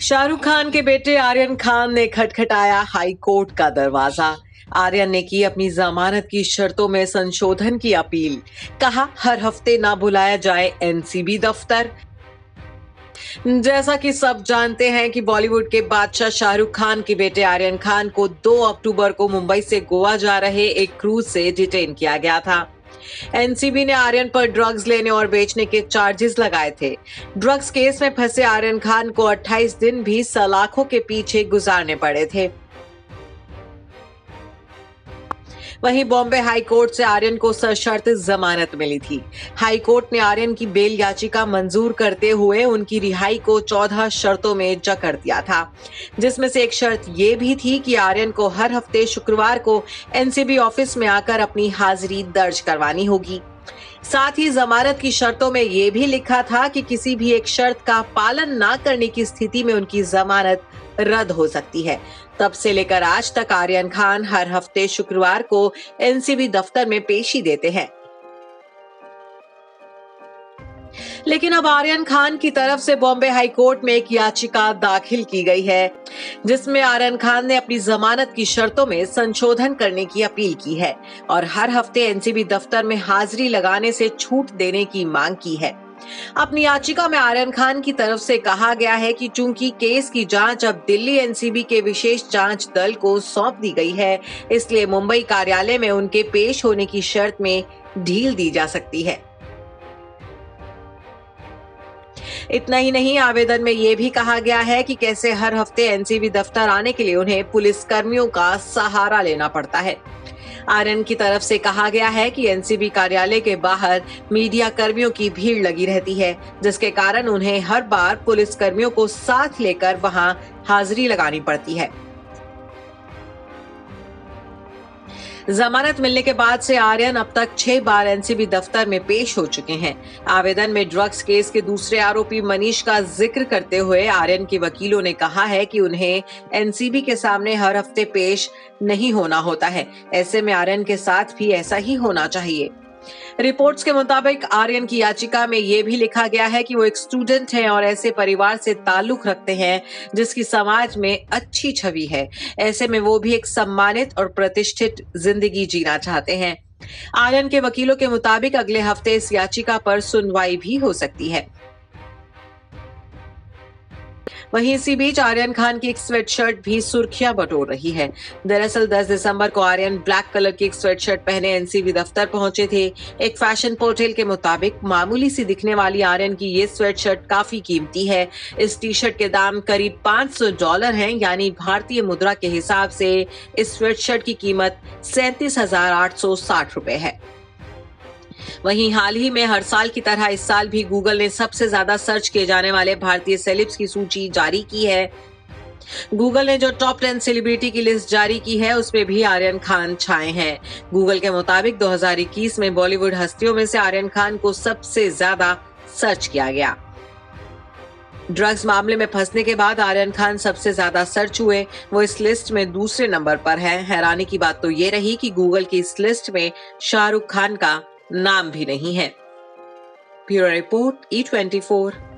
शाहरुख खान के बेटे आर्यन खान ने खटखटाया हाई कोर्ट का दरवाज़ा। आर्यन ने की अपनी जमानत की शर्तों में संशोधन की अपील। कहा, हर हफ़्ते ना बुलाया जाए एनसीबी दफ्तर। जैसा कि सब जानते हैं कि बॉलीवुड के बादशाह शाहरुख खान के बेटे आर्यन खान को 2 अक्टूबर को मुंबई से गोवा जा रहे एक क्रूज से डिटेन किया गया था। एनसीबी ने आर्यन पर ड्रग्स लेने और बेचने के चार्जेस लगाए थे। ड्रग्स केस में फंसे आर्यन खान को 28 दिन भी सलाखों के पीछे गुजारने पड़े थे। वहीं बॉम्बे हाई कोर्ट से आर्यन को सशर्त जमानत मिली थी। हाई कोर्ट ने आर्यन की बेल याचिका मंजूर करते हुए उनकी रिहाई को चौदह शर्तों में जकड़ दिया था। जिसमें से एक शर्त ये भी थी कि आर्यन को हर हफ़्ते शुक्रवार को एनसीबी ऑफ़िस में आकर अपनी हाजिरी दर्ज करवानी होगी। साथ ही जमानत की शर्तों में यह भी लिखा था कि किसी भी एक शर्त का पालन ना करने की स्थिति में उनकी जमानत रद्द हो सकती है। तब से लेकर आज तक आर्यन खान हर हफ़्ते शुक्रवार को एनसीबी दफ्तर में पेशी देते हैं। लेकिन अब आर्यन खान की तरफ़ से बॉम्बे हाई कोर्ट में एक याचिका दाखिल की गई है, जिसमें आर्यन खान ने अपनी जमानत की शर्तों में संशोधन करने की अपील की है और हर हफ़्ते एनसीबी दफ्तर में हाजिरी लगाने से छूट देने की मांग की है। अपनी याचिका में आर्यन खान की तरफ़ से कहा गया है कि चूँकि केस की जाँच अब दिल्ली एनसीबी के विशेष जाँच दल को सौंप दी गई है, इसलिए मुंबई कार्यालय में उनके पेश होने की शर्त में ढील दी जा सकती है। इतना ही नहीं, आवेदन में यह भी कहा गया है कि कैसे हर हफ़्ते एनसीबी दफ्तर आने के लिए उन्हें पुलिस कर्मियों का सहारा लेना पड़ता है। आरएन की तरफ़ से कहा गया है कि एनसीबी कार्यालय के बाहर मीडिया कर्मियों की भीड़ लगी रहती है, जिसके कारण उन्हें हर बार पुलिस कर्मियों को साथ लेकर वहाँ हाजिरी लगानी पड़ती है। जमानत मिलने के बाद से आर्यन अब तक छह बार एनसीबी दफ्तर में पेश हो चुके हैं। आवेदन में ड्रग्स केस के दूसरे आरोपी मनीष का ज़िक्र करते हुए आर्यन के वकीलों ने कहा है कि उन्हें एनसीबी के सामने हर हफ़्ते पेश नहीं होना होता है। ऐसे में आर्यन के साथ भी ऐसा ही होना चाहिए। रिपोर्ट्स के मुताबिक आर्यन की याचिका में यह भी लिखा गया है कि वो एक स्टूडेंट हैं और ऐसे परिवार से ताल्लुक रखते हैं, जिसकी समाज में अच्छी छवि है। ऐसे में वो भी एक सम्मानित और प्रतिष्ठित ज़िंदगी जीना चाहते हैं। आर्यन के वकीलों के मुताबिक अगले हफ़्ते इस याचिका पर सुनवाई भी हो सकती है। वहीं इसी बीच आर्यन खान की एक स्वेटशर्ट भी सुर्खियाँ बटोर रही है। दरअसल 10 दिसंबर को आर्यन ब्लैक कलर की एक स्वेटशर्ट पहने एनसीबी दफ्तर पहुँचे थे। एक फ़ैशन पोर्टल के मुताबिक मामूली सी दिखने वाली आर्यन की ये स्वेटशर्ट काफ़ी कीमती है। इस टी शर्ट के दाम करीब 500 डॉलर हैं, यानी भारतीय मुद्रा के हिसाब से इस स्वेटशर्ट की कीमत सैंतीस हज़ार आठ सौ साठ रुपए है। वहीं हाल ही में हर साल की तरह इस साल भी गूगल ने सबसे ज़्यादा सर्च किए जाने वाले भारतीय सेलिब्स की सूची जारी की है। गूगल ने जो टॉप टेन सेलिब्रिटी की लिस्ट जारी की है, उसमें भी आर्यन खान छाए हैं। गूगल के मुताबिक 2021 में बॉलीवुड हस्तियों में से आर्यन खान को सबसे ज़्यादा सर्च किया गया। ड्रग्स मामले में फंसने के बाद आर्यन खान सबसे ज़्यादा सर्च हुए, वो इस लिस्ट में दूसरे नंबर पर है। हैरानी की बात तो ये रही कि गूगल की इस लिस्ट में शाहरुख खान का नाम भी नहीं है। Bureau report E twenty four